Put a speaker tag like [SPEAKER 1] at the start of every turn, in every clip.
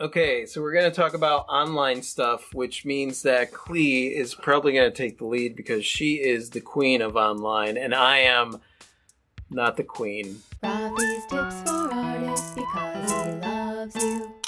[SPEAKER 1] Okay, so we're going to talk about online stuff, which means that Klee is probably going to take the lead because she is the queen of online, and I am not the queen.
[SPEAKER 2] Rafi's tips for artists because he loves you.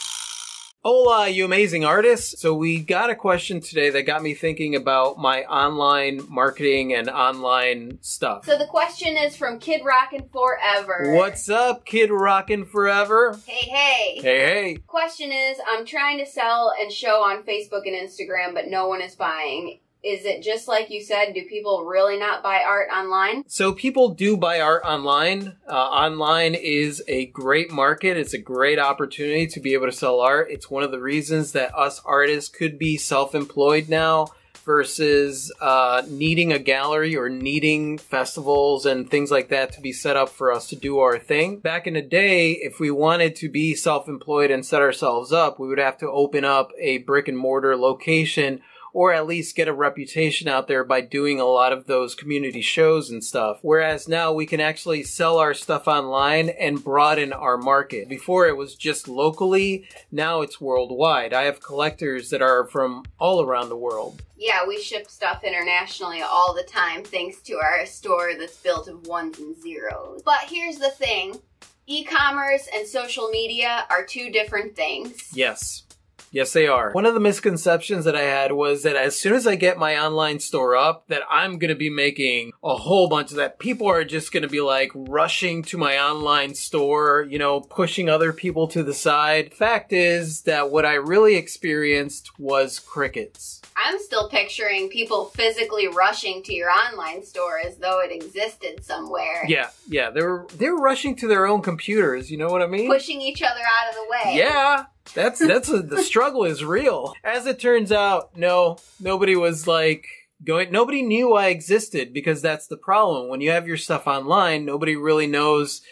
[SPEAKER 1] Hola, you amazing artists. So we got a question today that got me thinking about my online marketing and online stuff.
[SPEAKER 3] So the question is from Kid Rockin' Forever.
[SPEAKER 1] What's up, kid rockin' forever?
[SPEAKER 3] Hey, hey.
[SPEAKER 1] Hey, hey.
[SPEAKER 3] Question is, I'm trying to sell and show on Facebook and Instagram, but no one is buying. Is it just like you said? Do people really not buy art online?
[SPEAKER 1] So people do buy art online. Uh, online is a great market. It's a great opportunity to be able to sell art. It's one of the reasons that us artists could be self-employed now versus uh, needing a gallery or needing festivals and things like that to be set up for us to do our thing. Back in the day, if we wanted to be self-employed and set ourselves up, we would have to open up a brick and mortar location or at least get a reputation out there by doing a lot of those community shows and stuff. Whereas now we can actually sell our stuff online and broaden our market. Before it was just locally, now it's worldwide. I have collectors that are from all around the world.
[SPEAKER 3] Yeah, we ship stuff internationally all the time thanks to our store that's built of ones and zeros. But here's the thing. E-commerce and social media are two different things.
[SPEAKER 1] Yes. Yes, they are. One of the misconceptions that I had was that as soon as I get my online store up, that I'm going to be making a whole bunch of that. People are just going to be like rushing to my online store, you know, pushing other people to the side. Fact is that what I really experienced was crickets.
[SPEAKER 3] I'm still picturing people physically rushing to your online store as though it existed somewhere.
[SPEAKER 1] Yeah, yeah, they were they were rushing to their own computers. You know what I mean?
[SPEAKER 3] Pushing each other out of the way.
[SPEAKER 1] Yeah, that's that's a, the struggle is real. As it turns out, no, nobody was like going. Nobody knew I existed because that's the problem. When you have your stuff online, nobody really knows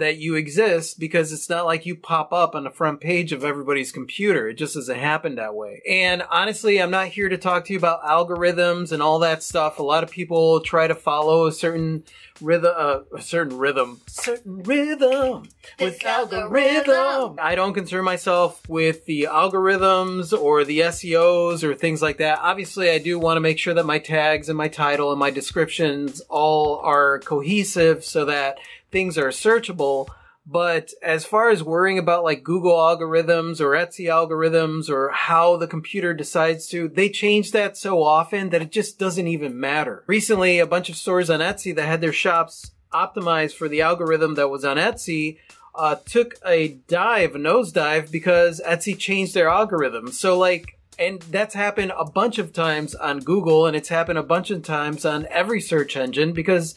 [SPEAKER 1] that you exist because it's not like you pop up on the front page of everybody's computer. It just doesn't happen that way. And honestly, I'm not here to talk to you about algorithms and all that stuff. A lot of people try to follow a certain rhythm, uh, a certain rhythm, certain rhythm with
[SPEAKER 3] This
[SPEAKER 1] algorithm.
[SPEAKER 3] algorithm.
[SPEAKER 1] I don't concern myself with the algorithms or the SEOs or things like that. Obviously, I do want to make sure that my tags and my title and my descriptions all are cohesive so that things are searchable. But as far as worrying about like Google algorithms or Etsy algorithms or how the computer decides to, they change that so often that it just doesn't even matter. Recently, a bunch of stores on Etsy that had their shops optimized for the algorithm that was on Etsy uh, took a dive, a nosedive, because Etsy changed their algorithm. So like, and that's happened a bunch of times on Google and it's happened a bunch of times on every search engine because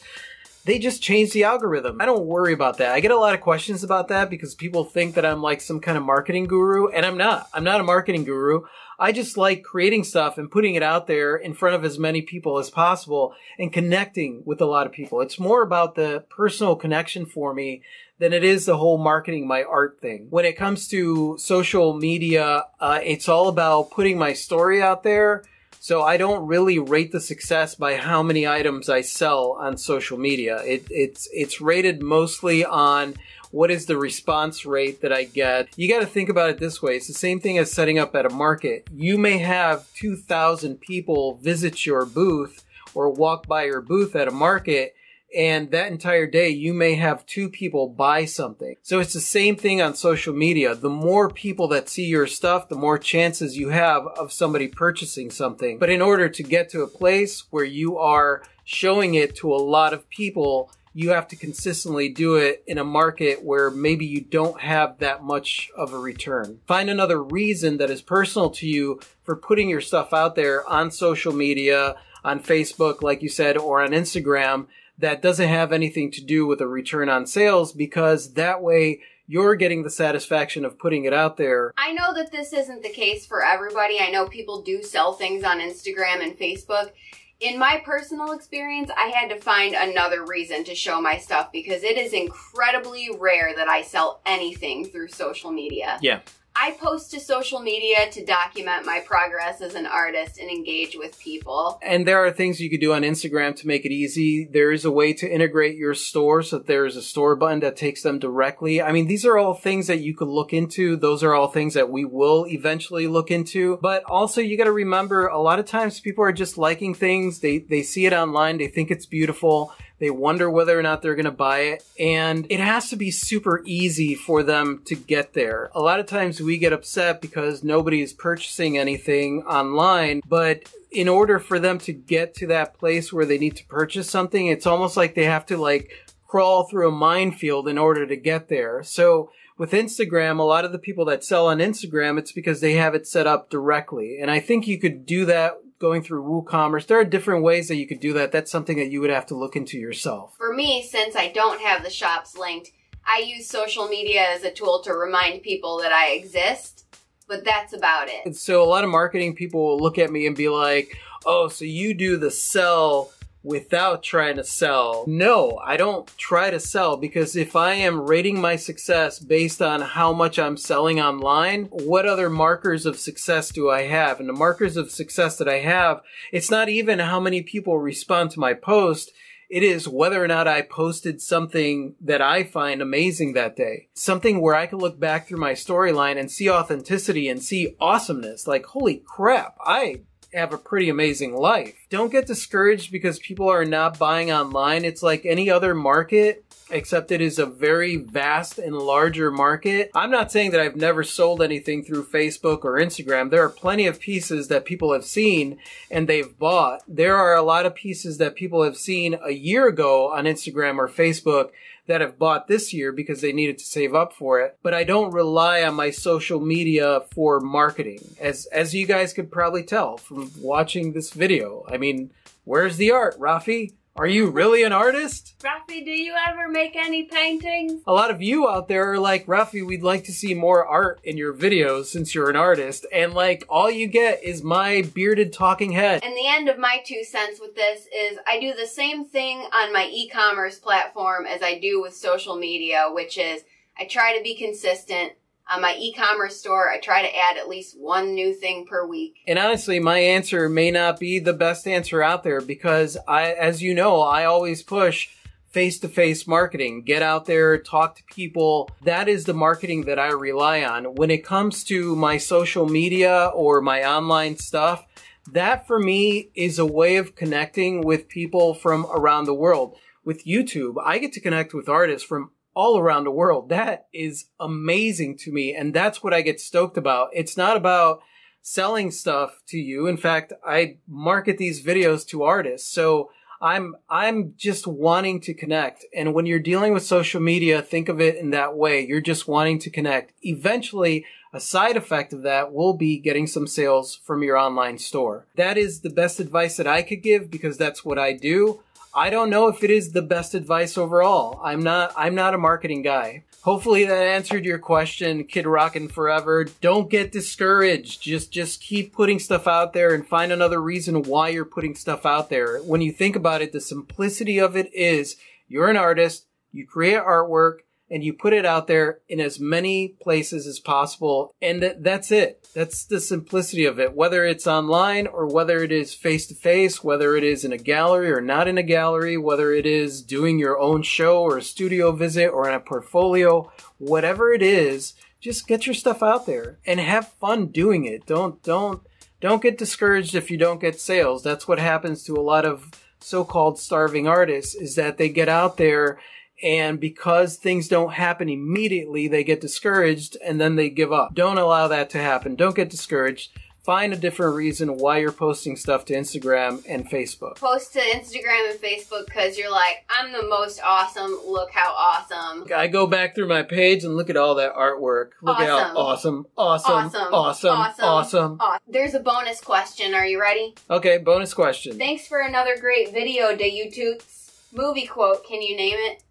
[SPEAKER 1] they just changed the algorithm. I don't worry about that. I get a lot of questions about that because people think that I'm like some kind of marketing guru, and I'm not. I'm not a marketing guru. I just like creating stuff and putting it out there in front of as many people as possible and connecting with a lot of people. It's more about the personal connection for me than it is the whole marketing my art thing. When it comes to social media, uh, it's all about putting my story out there. So I don't really rate the success by how many items I sell on social media. It, it's it's rated mostly on what is the response rate that I get. You got to think about it this way. It's the same thing as setting up at a market. You may have 2,000 people visit your booth or walk by your booth at a market and that entire day you may have two people buy something. So it's the same thing on social media. The more people that see your stuff, the more chances you have of somebody purchasing something. But in order to get to a place where you are showing it to a lot of people, you have to consistently do it in a market where maybe you don't have that much of a return. Find another reason that is personal to you for putting your stuff out there on social media, on Facebook, like you said, or on Instagram that doesn't have anything to do with a return on sales because that way you're getting the satisfaction of putting it out there.
[SPEAKER 3] I know that this isn't the case for everybody. I know people do sell things on Instagram and Facebook. In my personal experience, I had to find another reason to show my stuff because it is incredibly rare that I sell anything through social media.
[SPEAKER 1] Yeah.
[SPEAKER 3] I post to social media to document my progress as an artist and engage with people.
[SPEAKER 1] And there are things you could do on Instagram to make it easy. There is a way to integrate your store so that there's a store button that takes them directly. I mean, these are all things that you could look into. Those are all things that we will eventually look into. But also you got to remember a lot of times people are just liking things. They, they see it online. They think it's beautiful. They wonder whether or not they're going to buy it. And it has to be super easy for them to get there. A lot of times we get upset because nobody is purchasing anything online, but in order for them to get to that place where they need to purchase something, it's almost like they have to like crawl through a minefield in order to get there. So with Instagram, a lot of the people that sell on Instagram, it's because they have it set up directly. And I think you could do that going through WooCommerce. There are different ways that you could do that. That's something that you would have to look into yourself.
[SPEAKER 3] For me, since I don't have the shops linked, I use social media as a tool to remind people that I exist, but that's about it.
[SPEAKER 1] And so a lot of marketing people will look at me and be like, oh, so you do the sell without trying to sell. No, I don't try to sell because if I am rating my success based on how much I'm selling online, what other markers of success do I have? And the markers of success that I have, it's not even how many people respond to my post. It is whether or not I posted something that I find amazing that day. Something where I can look back through my storyline and see authenticity and see awesomeness. Like, holy crap, I have a pretty amazing life. Don't get discouraged because people are not buying online. It's like any other market, except it is a very vast and larger market. I'm not saying that I've never sold anything through Facebook or Instagram. There are plenty of pieces that people have seen and they've bought. There are a lot of pieces that people have seen a year ago on Instagram or Facebook that have bought this year because they needed to save up for it. But I don't rely on my social media for marketing. As as you guys could probably tell from watching this video. I mean, where's the art, Rafi? Are you really an artist?
[SPEAKER 3] Rafi, do you ever make any paintings?
[SPEAKER 1] A lot of you out there are like, Rafi, we'd like to see more art in your videos since you're an artist. And like, all you get is my bearded talking head.
[SPEAKER 3] And the end of my two cents with this is I do the same thing on my e-commerce platform as I do with social media, which is I try to be consistent. On my e-commerce store, I try to add at least one new thing per week.
[SPEAKER 1] And honestly, my answer may not be the best answer out there because I, as you know, I always push face to face marketing. Get out there, talk to people. That is the marketing that I rely on. When it comes to my social media or my online stuff, that for me is a way of connecting with people from around the world. With YouTube, I get to connect with artists from all around the world. That is amazing to me. And that's what I get stoked about. It's not about selling stuff to you. In fact, I market these videos to artists. So I'm, I'm just wanting to connect. And when you're dealing with social media, think of it in that way. You're just wanting to connect. Eventually, a side effect of that will be getting some sales from your online store. That is the best advice that I could give because that's what I do. I don't know if it is the best advice overall. I'm not I'm not a marketing guy. Hopefully that answered your question, Kid Rockin' Forever. Don't get discouraged. Just just keep putting stuff out there and find another reason why you're putting stuff out there. When you think about it, the simplicity of it is you're an artist, you create artwork, and you put it out there in as many places as possible. And th- that's it. That's the simplicity of it. Whether it's online or whether it is face to face, whether it is in a gallery or not in a gallery, whether it is doing your own show or a studio visit or in a portfolio, whatever it is, just get your stuff out there and have fun doing it. Don't, don't, don't get discouraged if you don't get sales. That's what happens to a lot of so-called starving artists is that they get out there and because things don't happen immediately, they get discouraged and then they give up. Don't allow that to happen. Don't get discouraged. Find a different reason why you're posting stuff to Instagram and Facebook.
[SPEAKER 3] Post to Instagram and Facebook because you're like, I'm the most awesome. Look how awesome.
[SPEAKER 1] I go back through my page and look at all that artwork. Look at how awesome, awesome, awesome, awesome, awesome, awesome.
[SPEAKER 3] Aw- There's a bonus question. Are you ready?
[SPEAKER 1] Okay, bonus question.
[SPEAKER 3] Thanks for another great video, Do You Toots. Movie quote. Can you name it?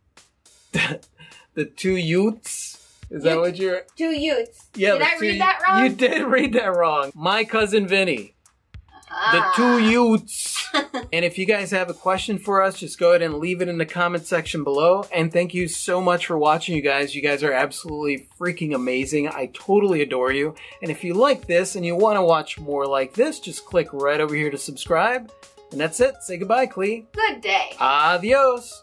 [SPEAKER 1] The two youths. Is that what you're?
[SPEAKER 3] Two youths.
[SPEAKER 1] Yeah.
[SPEAKER 3] Did I read that wrong?
[SPEAKER 1] You did read that wrong. My cousin Vinny. the
[SPEAKER 3] Ah.
[SPEAKER 1] two youths. and if you guys have a question for us, just go ahead and leave it in the comment section below. And thank you so much for watching, you guys. You guys are absolutely freaking amazing. I totally adore you. And if you like this and you want to watch more like this, just click right over here to subscribe. And that's it. Say goodbye, Klee.
[SPEAKER 3] Good day.
[SPEAKER 1] Adios.